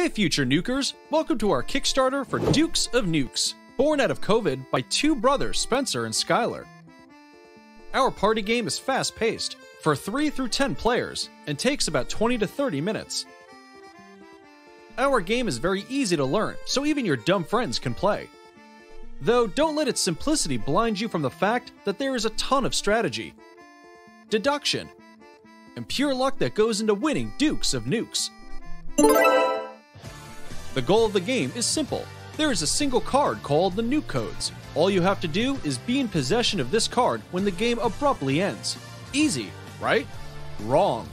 Hey, future nukers! Welcome to our Kickstarter for Dukes of Nukes, born out of COVID by two brothers, Spencer and Skylar. Our party game is fast paced, for 3 through 10 players, and takes about 20 to 30 minutes. Our game is very easy to learn, so even your dumb friends can play. Though, don't let its simplicity blind you from the fact that there is a ton of strategy, deduction, and pure luck that goes into winning Dukes of Nukes. The goal of the game is simple. There is a single card called the Nuke Codes. All you have to do is be in possession of this card when the game abruptly ends. Easy, right? Wrong.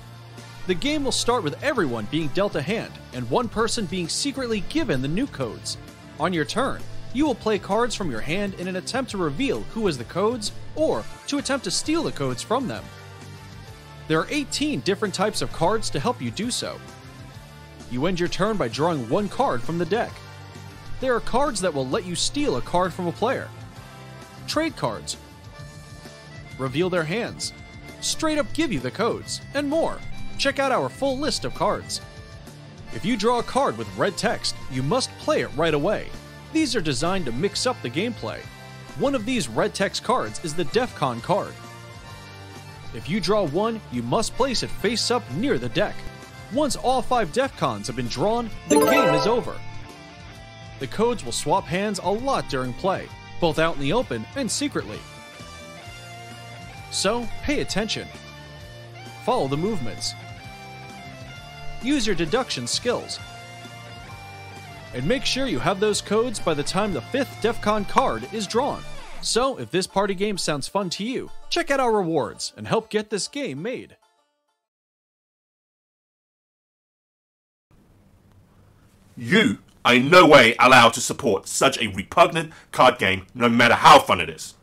The game will start with everyone being dealt a hand, and one person being secretly given the Nuke Codes. On your turn, you will play cards from your hand in an attempt to reveal who has the codes, or to attempt to steal the codes from them. There are 18 different types of cards to help you do so. You end your turn by drawing one card from the deck. There are cards that will let you steal a card from a player. Trade cards. Reveal their hands. Straight up give you the codes, and more. Check out our full list of cards. If you draw a card with red text, you must play it right away. These are designed to mix up the gameplay. One of these red text cards is the DEFCON card. If you draw one, you must place it face up near the deck. Once all five DEFCONs have been drawn, the game is over. The codes will swap hands a lot during play, both out in the open and secretly. So, pay attention. Follow the movements. Use your deduction skills. And make sure you have those codes by the time the fifth DEFCON card is drawn. So, if this party game sounds fun to you, check out our rewards and help get this game made. You are in no way allowed to support such a repugnant card game, no matter how fun it is.